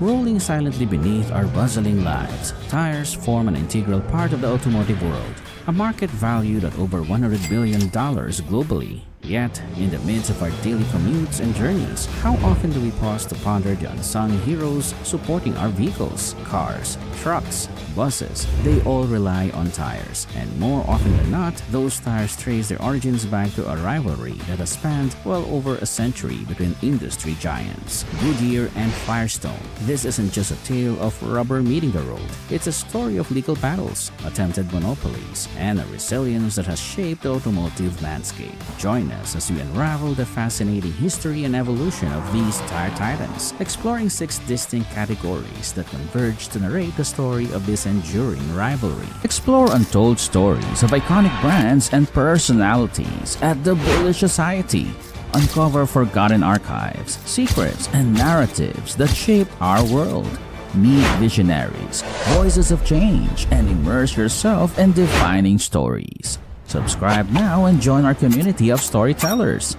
Rolling silently beneath our bustling lives, tires form an integral part of the automotive world, a market valued at over $100 billion globally. Yet, in the midst of our daily commutes and journeys, how often do we pause to ponder the unsung heroes supporting our vehicles, cars, trucks, buses? They all rely on tires, and more often than not, those tires trace their origins back to a rivalry that has spanned well over a century between industry giants, Goodyear and Firestone. This isn't just a tale of rubber meeting the road, it's a story of legal battles, attempted monopolies, and a resilience that has shaped the automotive landscape. Join as we unravel the fascinating history and evolution of these tire titans, exploring six distinct categories that converge to narrate the story of this enduring rivalry. Explore untold stories of iconic brands and personalities at the Bullish Society. Uncover forgotten archives, secrets, and narratives that shape our world. Meet visionaries, voices of change, and immerse yourself in defining stories. Subscribe now and join our community of storytellers.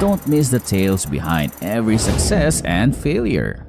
Don't miss the tales behind every success and failure.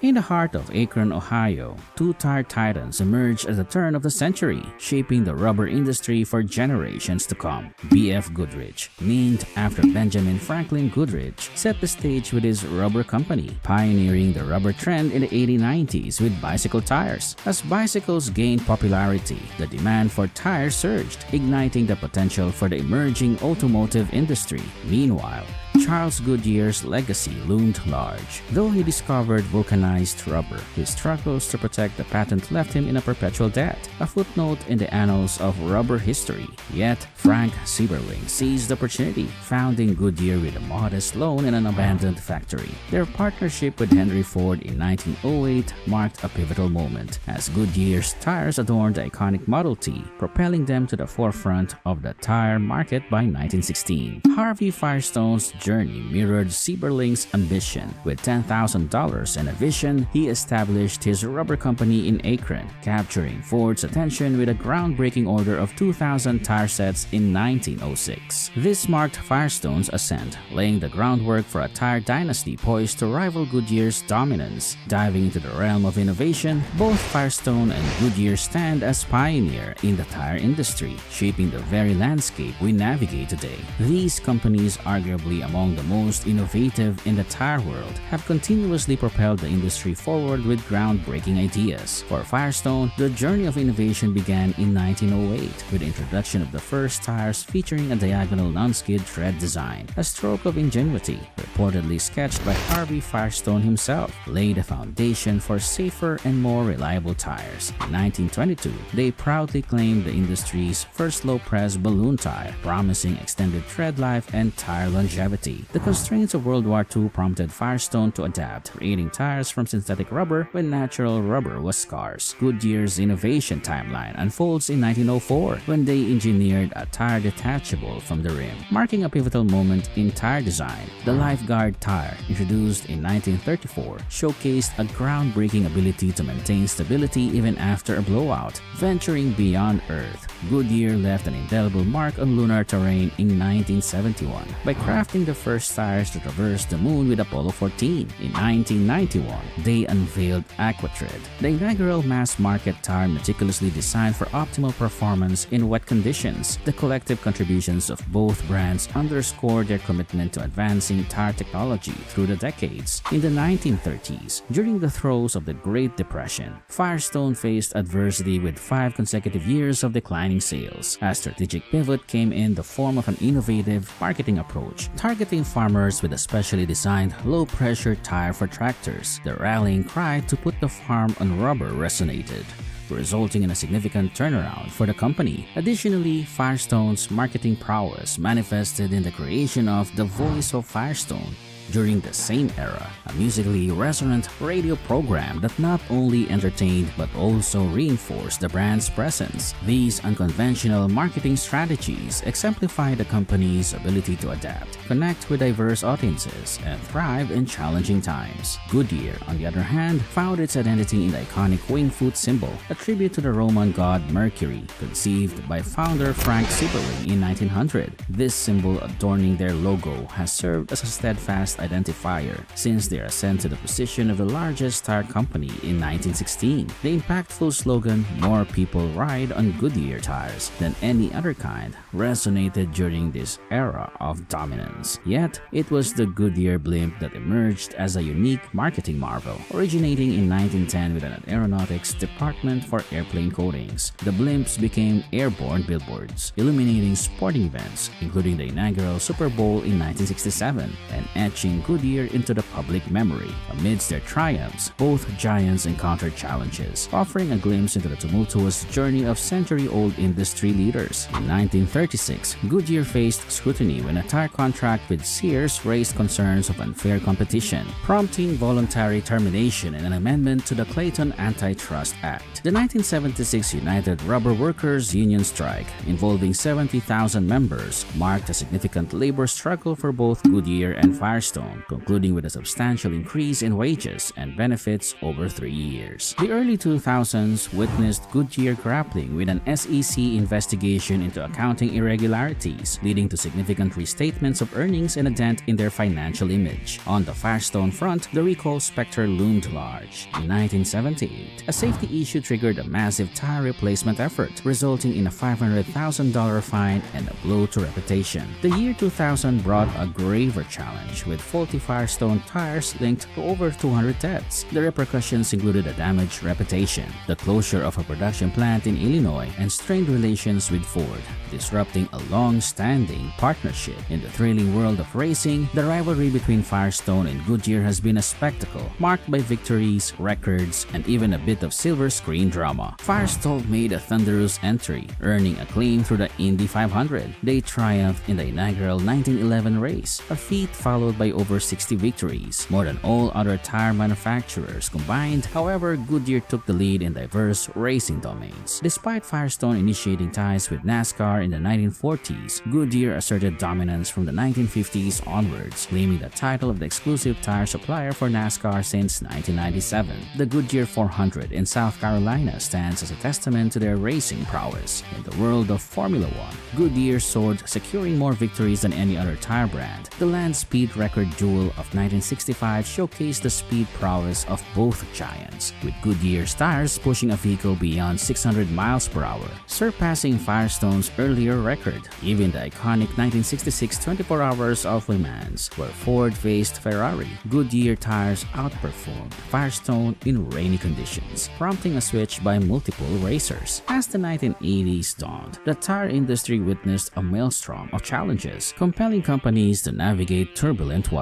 In the heart of Akron, Ohio, two tire titans emerged at the turn of the century, shaping the rubber industry for generations to come. B.F. Goodrich, named after Benjamin Franklin Goodrich, set the stage with his rubber company, pioneering the rubber trend in the 1890s with bicycle tires. As bicycles gained popularity, the demand for tires surged, igniting the potential for the emerging automotive industry. Meanwhile, Charles Goodyear's legacy loomed large. Though he discovered vulcanized rubber, his struggles to protect the patent left him in a perpetual debt, a footnote in the annals of rubber history. Yet, Frank Seiberling seized the opportunity, founding Goodyear with a modest loan in an abandoned factory. Their partnership with Henry Ford in 1908 marked a pivotal moment, as Goodyear's tires adorned the iconic Model T, propelling them to the forefront of the tire market by 1916. Harvey Firestone's journey mirrored Seiberling's ambition. With $10,000 and a vision, he established his rubber company in Akron, capturing Ford's attention with a groundbreaking order of 2,000 tire sets in 1906. This marked Firestone's ascent, laying the groundwork for a tire dynasty poised to rival Goodyear's dominance. Diving into the realm of innovation, both Firestone and Goodyear stand as pioneer in the tire industry, shaping the very landscape we navigate today. These companies, arguably among the most innovative in the tire world, have continuously propelled the industry forward with groundbreaking ideas. For Firestone, the journey of innovation began in 1908 with the introduction of the first tires featuring a diagonal non-skid tread design, a stroke of ingenuity, reportedly sketched by Harvey Firestone himself, laid a foundation for safer and more reliable tires. In 1922, they proudly claimed the industry's first low-press balloon tire, promising extended tread life and tire longevity. The constraints of World War II prompted Firestone to adapt, creating tires from synthetic rubber when natural rubber was scarce. Goodyear's innovation timeline unfolds in 1904 when they engineered a tire detachable from the rim, marking a pivotal moment in tire design. The Lifeguard tire, introduced in 1934, showcased a groundbreaking ability to maintain stability even after a blowout. Venturing beyond Earth, Goodyear left an indelible mark on lunar terrain in 1971 by crafting the first tires to traverse the moon with Apollo 14. In 1991, they unveiled Aquatred, the inaugural mass-market tire meticulously designed for optimal performance in wet conditions. The collective contributions of both brands underscore their commitment to advancing tire technology through the decades. In the 1930s, during the throes of the Great Depression, Firestone faced adversity with five consecutive years of declining sales. A strategic pivot came in the form of an innovative marketing approach, targeting farmers with a specially designed low-pressure tire for tractors. The rallying cry to put the farm on rubber resonated resulting in a significant turnaround for the company. Additionally, Firestone's marketing prowess manifested in the creation of The Voice of Firestone, during the same era, a musically resonant radio program that not only entertained but also reinforced the brand's presence. These unconventional marketing strategies exemplify the company's ability to adapt, connect with diverse audiences, and thrive in challenging times. Goodyear, on the other hand, found its identity in the iconic wing foot symbol, a tribute to the Roman god Mercury, conceived by founder Frank Seiberling in 1900. This symbol adorning their logo has served as a steadfast identifier since their ascent to the position of the largest tire company in 1916. The impactful slogan, More People Ride on Goodyear Tires Than Any Other Kind, resonated during this era of dominance. Yet, it was the Goodyear blimp that emerged as a unique marketing marvel, originating in 1910 with an aeronautics department for airplane coatings. The blimps became airborne billboards, illuminating sporting events, including the inaugural Super Bowl in 1967, and etching Goodyear into the public memory. Amidst their triumphs, both giants encountered challenges, offering a glimpse into the tumultuous journey of century-old industry leaders. In 1936, Goodyear faced scrutiny when a tire contract with Sears raised concerns of unfair competition, prompting voluntary termination and an amendment to the Clayton Antitrust Act. The 1976 United Rubber Workers Union strike, involving 70,000 members, marked a significant labor struggle for both Goodyear and Firestone, concluding with a substantial increase in wages and benefits over three years. The early 2000s witnessed Goodyear grappling with an SEC investigation into accounting irregularities, leading to significant restatements of earnings and a dent in their financial image. On the Firestone front, the recall specter loomed large. In 1978, a safety issue triggered a massive tire replacement effort, resulting in a $500,000 fine and a blow to reputation. The year 2000 brought a graver challenge, with faulty Firestone tires linked to over 200 deaths. The repercussions included a damaged reputation, the closure of a production plant in Illinois, and strained relations with Ford, disrupting a long-standing partnership. In the thrilling world of racing, the rivalry between Firestone and Goodyear has been a spectacle, marked by victories, records, and even a bit of silver screen drama. Firestone made a thunderous entry, earning acclaim through the Indy 500. They triumphed in the inaugural 1911 race, a feat followed by over 60 victories, more than all other tire manufacturers combined. However, Goodyear took the lead in diverse racing domains. Despite Firestone initiating ties with NASCAR in the 1940s, Goodyear asserted dominance from the 1950s onwards, claiming the title of the exclusive tire supplier for NASCAR since 1997. The Goodyear 400 in South Carolina stands as a testament to their racing prowess. In the world of Formula One, Goodyear soared, securing more victories than any other tire brand. The land speed record duel of 1965 showcased the speed prowess of both giants, with Goodyear's tires pushing a vehicle beyond 600 miles per hour, surpassing Firestone's earlier record. Even the iconic 1966 24 Hours of Le Mans, where Ford faced Ferrari, Goodyear tires outperformed Firestone in rainy conditions, prompting a switch by multiple racers. As the 1980s dawned, the tire industry witnessed a maelstrom of challenges, compelling companies to navigate turbulent waters.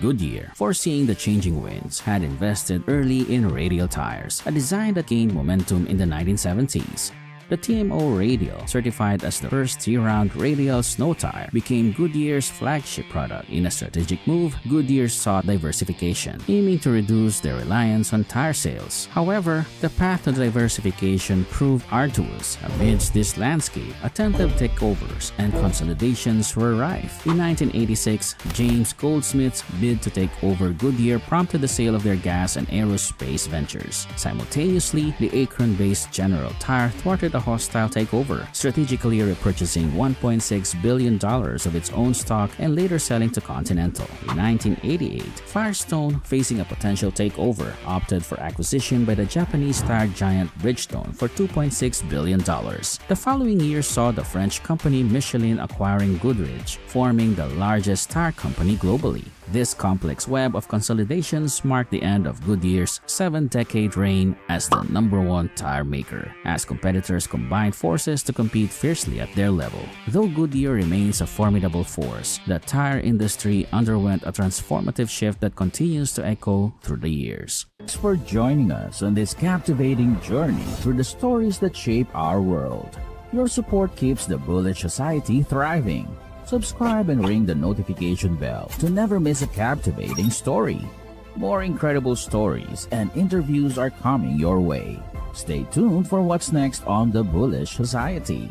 Goodyear, foreseeing the changing winds, had invested early in radial tires, a design that gained momentum in the 1970s. The Tiempo Radial, certified as the first year-round radial snow tire, became Goodyear's flagship product. In a strategic move, Goodyear sought diversification, aiming to reduce their reliance on tire sales. However, the path to diversification proved arduous. Amidst this landscape, attempted takeovers and consolidations were rife. In 1986, James Goldsmith's bid to take over Goodyear prompted the sale of their gas and aerospace ventures. Simultaneously, the Akron-based General Tire thwarted a hostile takeover, strategically repurchasing $1.6 billion of its own stock and later selling to Continental. In 1988, Firestone, facing a potential takeover, opted for acquisition by the Japanese tire giant Bridgestone for $2.6 billion. The following year saw the French company Michelin acquiring Goodrich, forming the largest tire company globally. This complex web of consolidations marked the end of Goodyear's seven-decade reign as the number one tire maker, as competitors combined forces to compete fiercely at their level. Though Goodyear remains a formidable force, the tire industry underwent a transformative shift that continues to echo through the years. Thanks for joining us on this captivating journey through the stories that shape our world. Your support keeps the Bullish Society thriving. Subscribe and ring the notification bell to never miss a captivating story. More incredible stories and interviews are coming your way. Stay tuned for what's next on the Bullish Society.